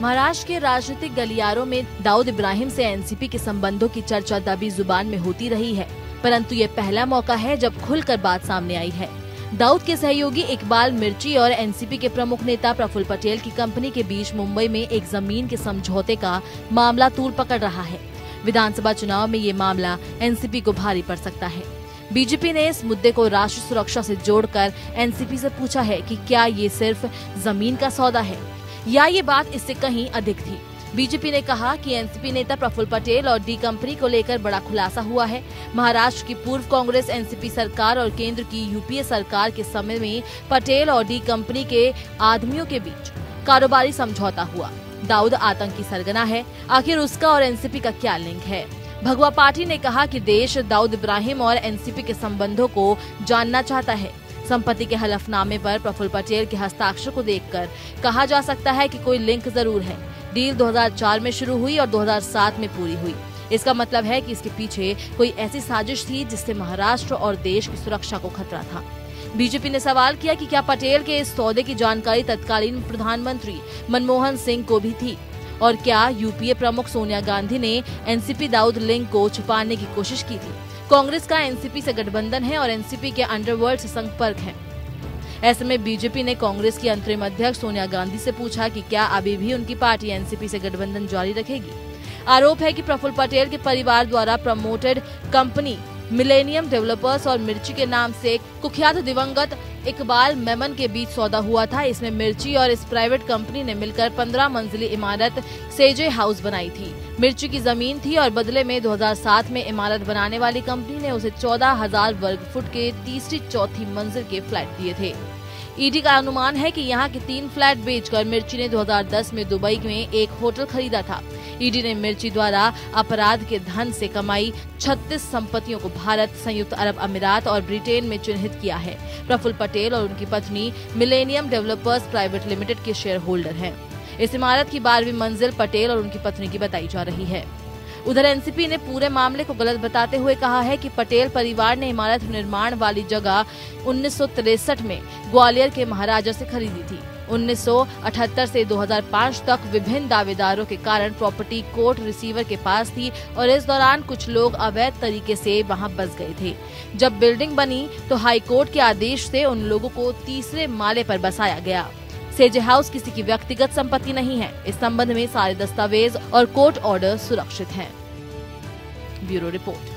महाराष्ट्र के राजनीतिक गलियारों में दाऊद इब्राहिम से एनसीपी के संबंधों की चर्चा दबी ज़ुबान में होती रही है, परंतु ये पहला मौका है जब खुलकर बात सामने आई है। दाऊद के सहयोगी इकबाल मिर्ची और एनसीपी के प्रमुख नेता प्रफुल्ल पटेल की कंपनी के बीच मुंबई में एक ज़मीन के समझौते का मामला तूल पकड़ रहा है। विधानसभा चुनाव में ये मामला एनसीपी को भारी पड़ सकता है। बीजेपी ने इस मुद्दे को राष्ट्रीय सुरक्षा से जोड़कर एनसीपी से पूछा है कि क्या ये सिर्फ़ ज़मीन का सौदा है? या ये बात इससे कहीं अधिक थी। बीजेपी ने कहा कि एनसीपी नेता प्रफुल्ल पटेल और डी कंपनी को लेकर बड़ा खुलासा हुआ है। महाराष्ट्र की पूर्व कांग्रेस एनसीपी सरकार और केंद्र की यूपीए सरकार के समय में पटेल और डी कंपनी के आदमियों के बीच कारोबारी समझौता हुआ। दाऊद आतंकी सरगना है। आखिर उसका और एनसीपी का क्या लिंक है? भगवा पार्टी ने कहा कि देश दाऊद इब्राहिम और एनसीपी के संबंधों को जानना चाहता है। संपत्ति के हलफनामे पर प्रफुल्ल पटेल के हस्ताक्षर को देखकर कहा जा सकता है कि कोई लिंक ज़रूर है। डील 2004 में शुरू हुई और 2007 में पूरी हुई। इसका मतलब है कि इसके पीछे कोई ऐसी साजिश थी जिससे महाराष्ट्र और देश की सुरक्षा को खतरा था। बीजेपी ने सवाल किया कि क्या पटेल के इस सौदे की जानकारी तत्कालीन प्रधानमंत्री मनमोहन सिंह को भी थी? और क्या यूपीए प्रमुख सोनिया गांधी ने एनसीपी दाऊद लिंक को छुपाने की कोशिश की थी? कांग्रेस का एनसीपी से गठबंधन है और एनसीपी के अंडरवर्ल्ड से संपर्क है। ऐसे में बीजेपी ने कांग्रेस की अंतरिम अध्यक्ष सोनिया गांधी से पूछा कि क्या अभी भी उनकी पार्टी एनसीपी से गठबंधन जारी रखेगी? आरोप है कि प्रफुल्ल पटेल के परिवार द्वारा प्रमोटेड कंपनी मिलेनियम डेवलपर्स और मिर्ची के नाम से कुख्यात दिवंगत इकबाल मेमन के बीच सौदा हुआ था। इसमें मिर्ची और इस प्राइवेट कंपनी ने मिलकर 15 मंजिली इमारत सेजे हाउस बनाई थी। मिर्ची की ज़मीन थी और बदले में 2007 में इमारत बनाने वाली कंपनी ने उसे चौदह हज़ार वर्ग फुट के तीसरी चौथी मंजिल के फ्लैट दिए थे। ईडी का अनुमान है कि यहाँ के तीन फ्लैट बेचकर मिर्ची ने 2010 में दुबई में एक होटल खरीदा था। ईडी ने मिर्ची द्वारा अपराध के धन से कमाई 36 संपत्तियों को भारत, संयुक्त अरब अमीरात और ब्रिटेन में चिन्हित किया है। प्रफुल्ल पटेल और उनकी पत्नी मिलेनियम डेवलपर्स प्राइवेट लिमिटेड के शेयर होल्डर है। इस इमारत की बारहवीं मंजिल पटेल और उनकी पत्नी की बताई जा रही है। उधर एनसीपी ने पूरे मामले को गलत बताते हुए कहा है कि पटेल परिवार ने इमारत निर्माण वाली जगह उन्नीस में ग्वालियर के महाराजा से खरीदी थी। 1978 से 2005 तक विभिन्न दावेदारों के कारण प्रॉपर्टी कोर्ट रिसीवर के पास थी और इस दौरान कुछ लोग अवैध तरीके से वहाँ बस गए थे। जब बिल्डिंग बनी तो हाई कोर्ट के आदेश से उन लोगों को तीसरे माले पर बसाया गया। सेजे हाउस किसी की व्यक्तिगत संपत्ति नहीं है। इस संबंध में सारे दस्तावेज़ और कोर्ट ऑर्डर सुरक्षित हैं। Bureau report.